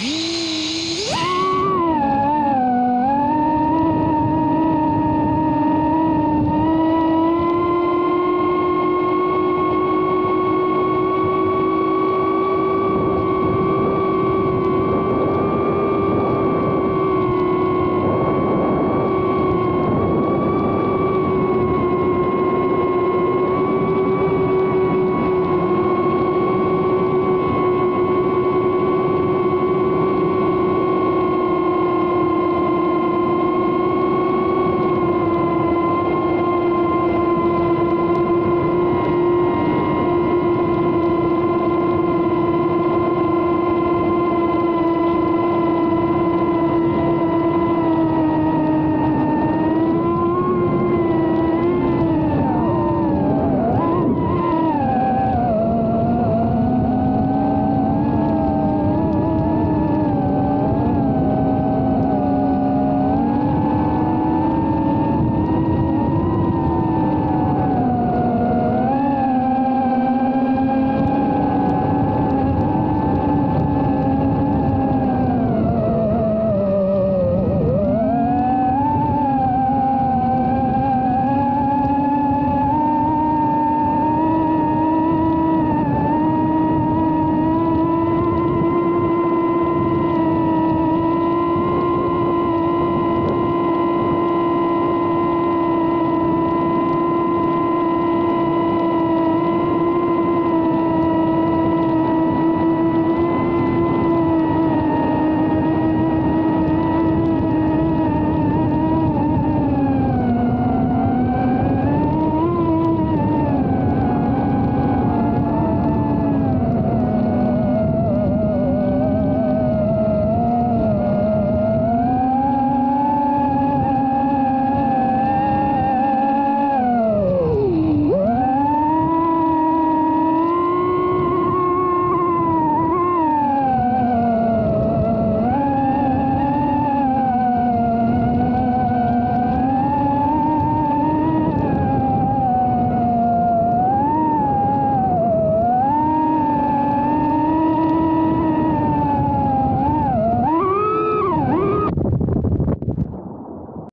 Yeah.